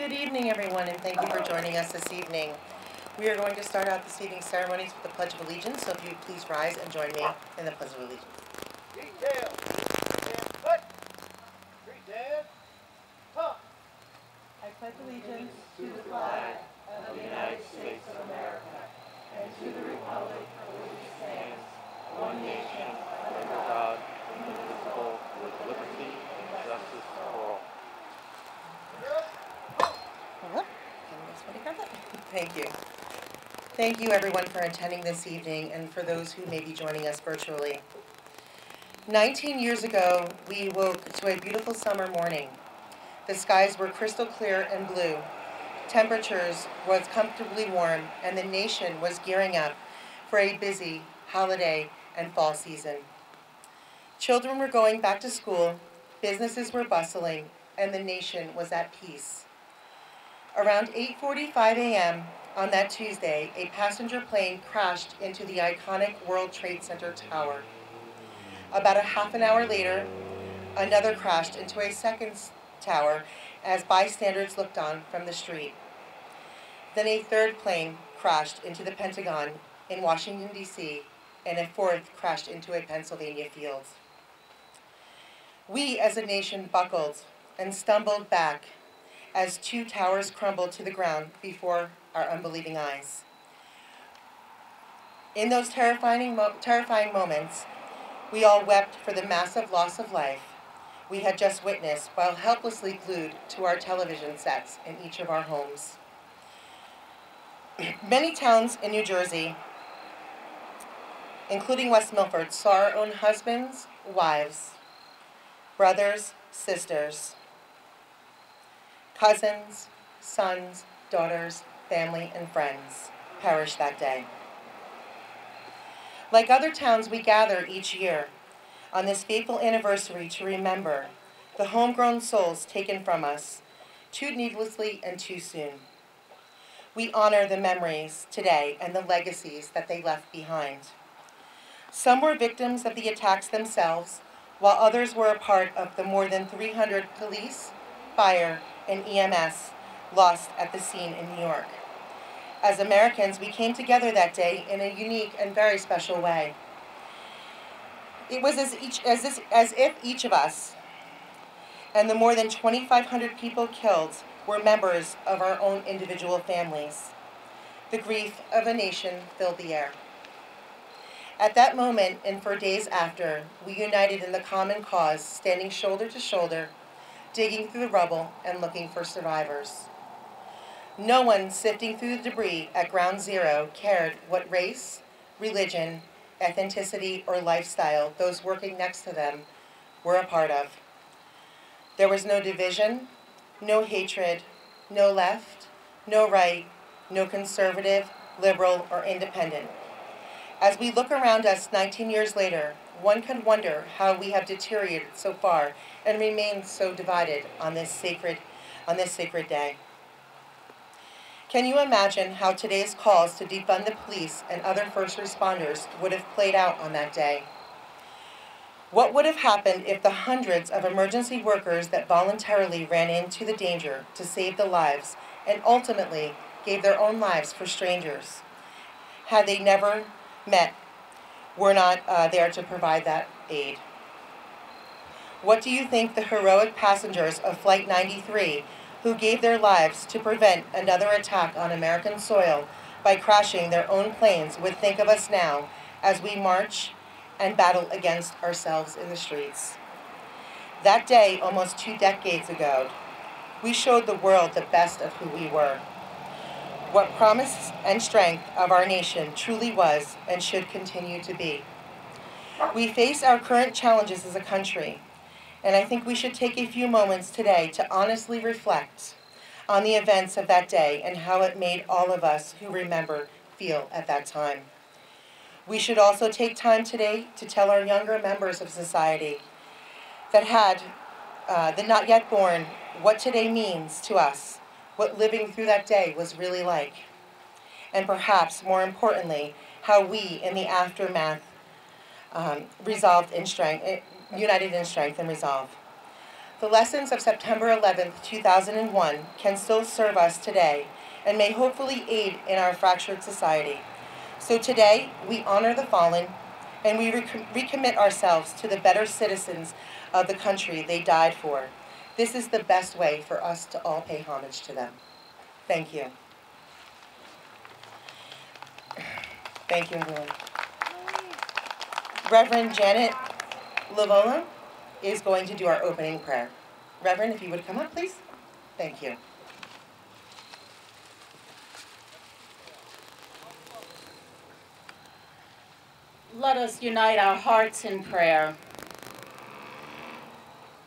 Good evening, everyone, and thank you for joining us this evening. We are going to start out this evening's ceremonies with the Pledge of Allegiance, so if you would please rise and join me in the Pledge of Allegiance. Detail. Stand put. Pretend. Talk. I pledge allegiance to the flag of the United States of America and to the republic for which it stands, one nation, under God, indivisible, with liberty and justice for all. Hello? Can somebody grab that? Thank you. Thank you, everyone, for attending this evening and for those who may be joining us virtually. 19 years ago, we woke to a beautiful summer morning. The skies were crystal clear and blue. Temperatures was comfortably warm, and the nation was gearing up for a busy holiday and fall season. Children were going back to school, businesses were bustling, and the nation was at peace. Around 8:45 a.m. on that Tuesday, a passenger plane crashed into the iconic World Trade Center tower. About a half an hour later, another crashed into a second tower as bystanders looked on from the street. Then a third plane crashed into the Pentagon in Washington, D.C., and a fourth crashed into a Pennsylvania field. We as a nation buckled and stumbled back as two towers crumbled to the ground before our unbelieving eyes. In those terrifying, mo- terrifying moments, we all wept for the massive loss of life we had just witnessed while helplessly glued to our television sets in each of our homes. Many towns in New Jersey, including West Milford, saw our own husbands, wives, brothers, sisters, cousins, sons, daughters, family, and friends perish that day. Like other towns, we gather each year on this fateful anniversary to remember the homegrown souls taken from us too needlessly and too soon. We honor the memories today and the legacies that they left behind. Some were victims of the attacks themselves, while others were a part of the more than 300 police, fire, and EMS lost at the scene in New York. As Americans, we came together that day in a unique and very special way. It was as, each, as, this, as if each of us and the more than 2,500 people killed were members of our own individual families. The grief of a nation filled the air. At that moment, and for days after, we united in the common cause, standing shoulder to shoulder, digging through the rubble and looking for survivors. No one sifting through the debris at ground zero cared what race, religion, ethnicity, or lifestyle those working next to them were a part of. There was no division, no hatred, no left, no right, no conservative, liberal, or independent. As we look around us 19 years later, one can wonder how we have deteriorated so far and remain so divided on this sacred on this sacred day. Can you imagine how today's calls to defund the police and other first responders would have played out on that day? What would have happened if the hundreds of emergency workers that voluntarily ran into the danger to save the lives and ultimately gave their own lives for strangers, had they never met, were not uh, there to provide that aid? What do you think the heroic passengers of Flight 93 who gave their lives to prevent another attack on American soil by crashing their own planes would think of us now as we march and battle against ourselves in the streets. That day, almost two decades ago, we showed the world the best of who we were. What promise and strength of our nation truly was and should continue to be. We face our current challenges as a country and I think we should take a few moments today to honestly reflect on the events of that day and how it made all of us who remember feel at that time. We should also take time today to tell our younger members of society that had uh, the not yet born what today means to us, what living through that day was really like, and perhaps more importantly, how we in the aftermath um, resolved in strength, united in strength and resolve. The lessons of September 11th, 2001 can still serve us today and may hopefully aid in our fractured society. So today, we honor the fallen and we rec- recommit ourselves to the better citizens of the country they died for. This is the best way for us to all pay homage to them. Thank you. Thank you, everyone. Reverend Janet Lavola is going to do our opening prayer. Reverend, if you would come up, please. Thank you. Let us unite our hearts in prayer.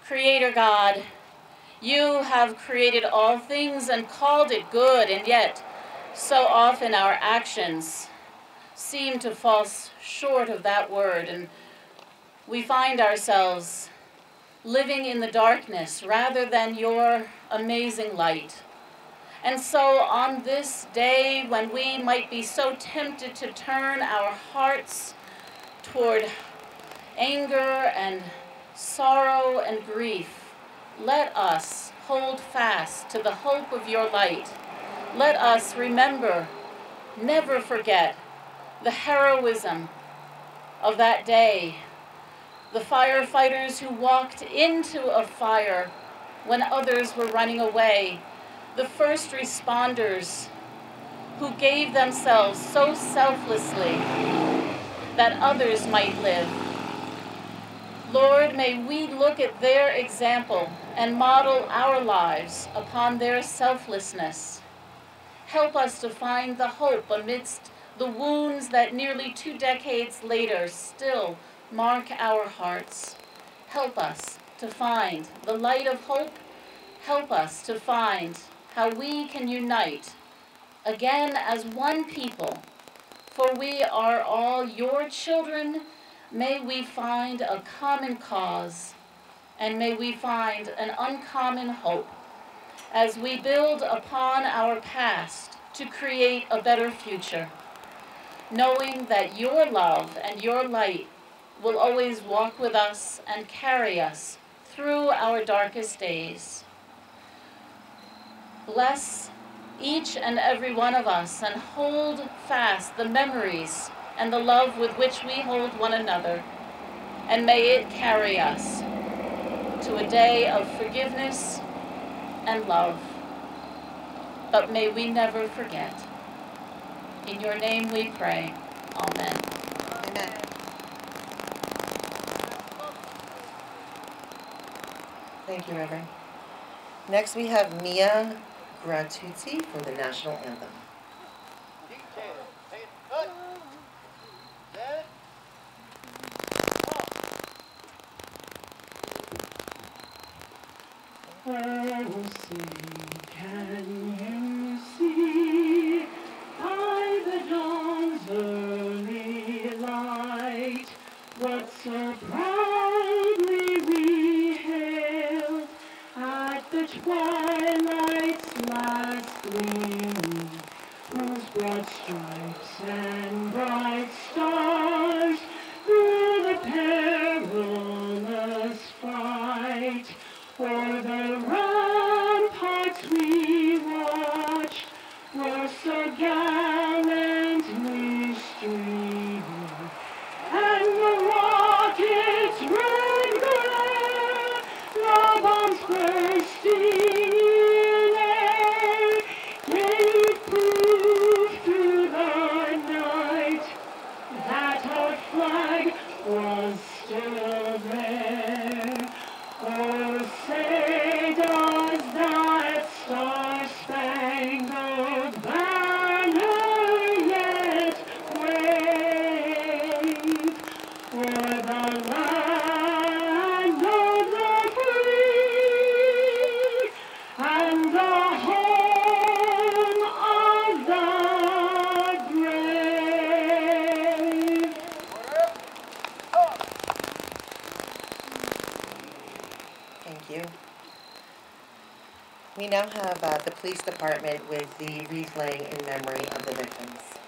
Creator God, you have created all things and called it good, and yet so often our actions seem to fall short of that word, and we find ourselves living in the darkness rather than your amazing light. And so, on this day when we might be so tempted to turn our hearts toward anger and sorrow and grief, let us hold fast to the hope of your light. Let us remember, never forget, the heroism of that day. The firefighters who walked into a fire when others were running away. The first responders who gave themselves so selflessly that others might live. Lord, may we look at their example and model our lives upon their selflessness. Help us to find the hope amidst the wounds that nearly two decades later still mark our hearts. Help us to find the light of hope. Help us to find how we can unite again as one people for we are all your children. May we find a common cause, and may we find an uncommon hope as we build upon our past to create a better future, knowing that your love and your light will always walk with us and carry us through our darkest days. Bless each and every one of us and hold fast the memories and the love with which we hold one another. And may it carry us to a day of forgiveness and love. But may we never forget. In your name we pray. Amen. Amen. Thank you, Reverend. Next, we have Mia Gratuzzi for the national anthem. Bombs now have uh, the police department with the wreath laying in memory of the victims.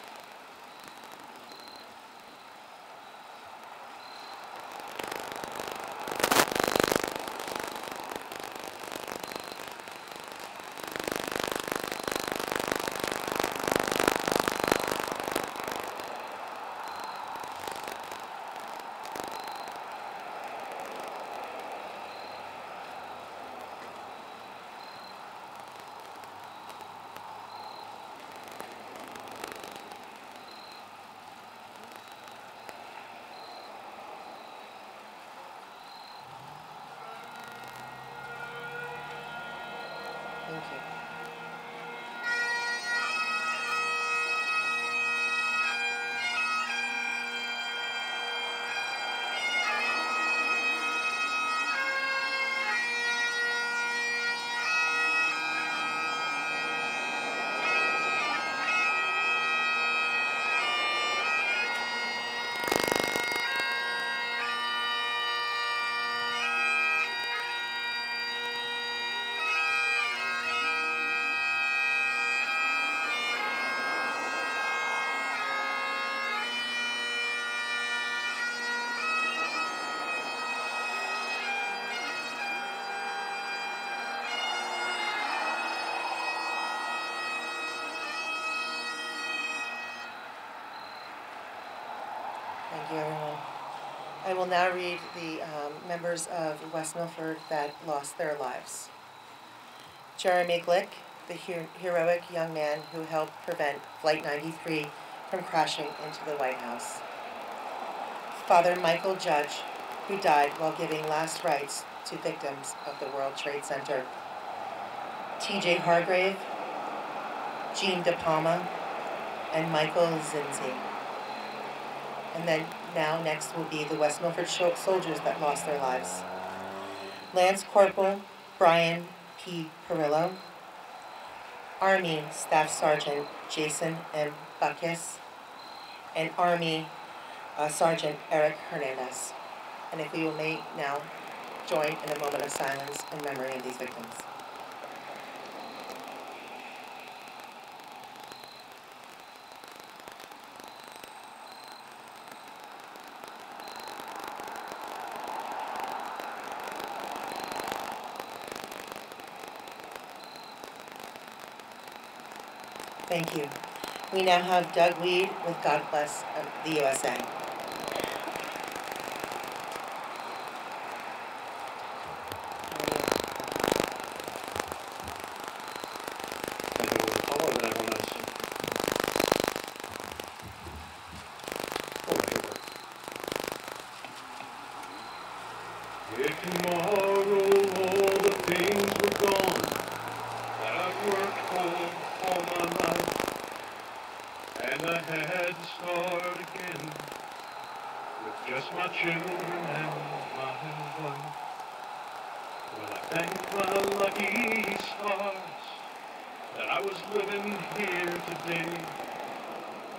I will now read the um, members of West Milford that lost their lives. Jeremy Glick, the her- heroic young man who helped prevent Flight 93 from crashing into the White House. Father Mychal Judge, who died while giving last rites to victims of the World Trade Center. TJ Hargrave, Jean De Palma, and Michael Zinzi. And then now next will be the West Milford soldiers that lost their lives. Lance Corporal Brian P. Parrello, Army Staff Sergeant Jason M. Bacchus, and Army uh, Sergeant Eric Hernandez. And if we may now join in a moment of silence in memory of these victims. Thank you. We now have Doug Weed with God Bless uh, the USA follow that one us. Oh, here we If tomorrow all the things were gone that I've worked for all my life, and I had to start again just my children and my wife. Well, I thank my lucky stars that I was living here today.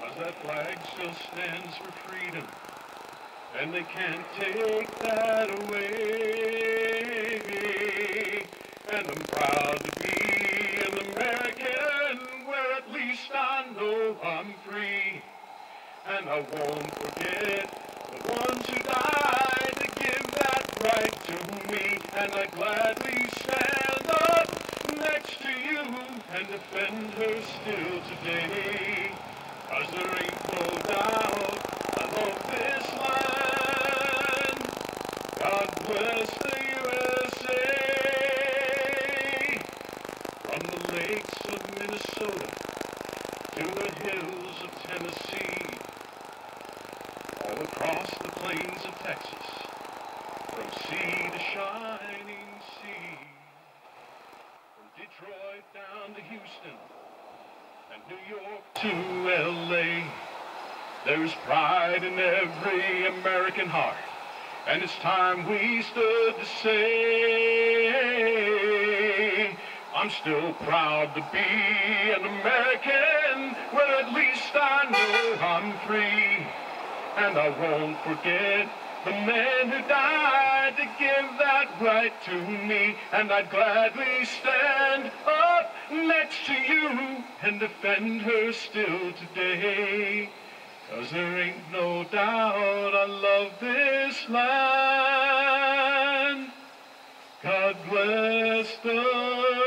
Cause that flag still stands for freedom, and they can't take that away. And I'm proud to be an American, where at least I know I'm free. And I won't forget right to me. And I gladly stand up next to you and defend her still today. Cause there ain't no doubt I love this land. God bless the USA. From the lakes of Minnesota to the hills of Tennessee, all across the plains of Texas, from sea to shining sea, from Detroit down to Houston, and New York to LA. There's pride in every American heart, and it's time we stood to say, I'm still proud to be an American, where at least I know I'm free. And I won't forget the men who died to give that right to me. And I'd gladly stand up next to you and defend her still today. Cause there ain't no doubt I love this land. God bless the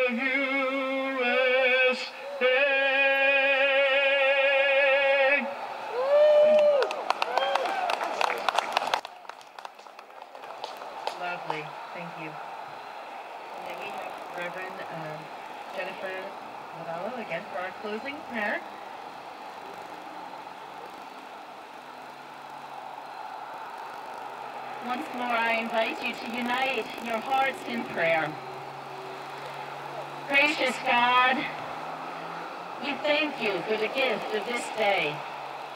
Once more, I invite you to unite your hearts in prayer. Gracious God, we thank you for the gift of this day,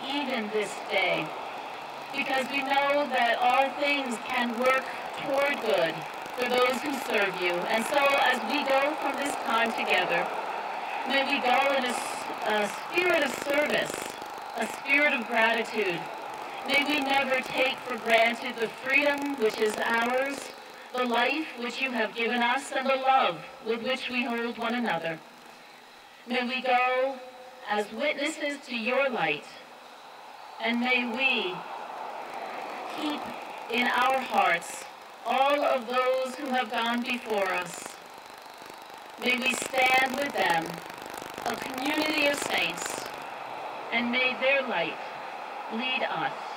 even this day, because we know that all things can work toward good for those who serve you. And so, as we go from this time together, may we go in a spirit of service, a spirit of gratitude, May we never take for granted the freedom which is ours, the life which you have given us, and the love with which we hold one another. May we go as witnesses to your light, and may we keep in our hearts all of those who have gone before us. May we stand with them, a community of saints, and may their light lead us.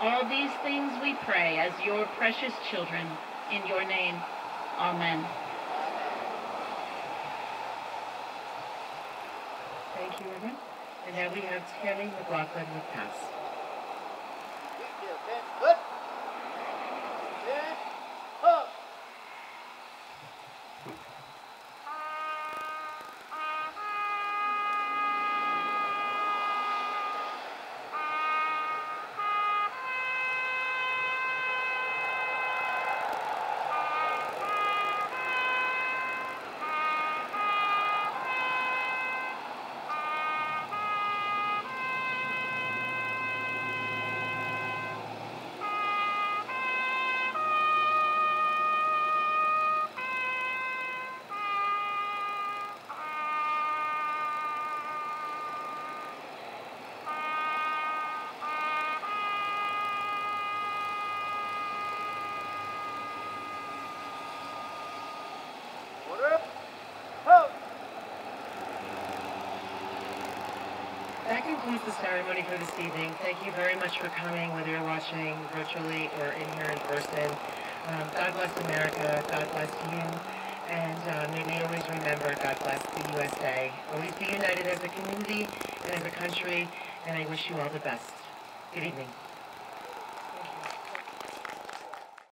All these things we pray as your precious children. In your name, amen. Thank you, Reverend. And now we have Tammy McLaughlin with Pass. Concludes the ceremony for this evening. Thank you very much for coming, whether you're watching virtually or in here in person. Um, God bless America. God bless you. And uh, may we always remember, God bless the USA. Always be united as a community and as a country. And I wish you all the best. Good evening.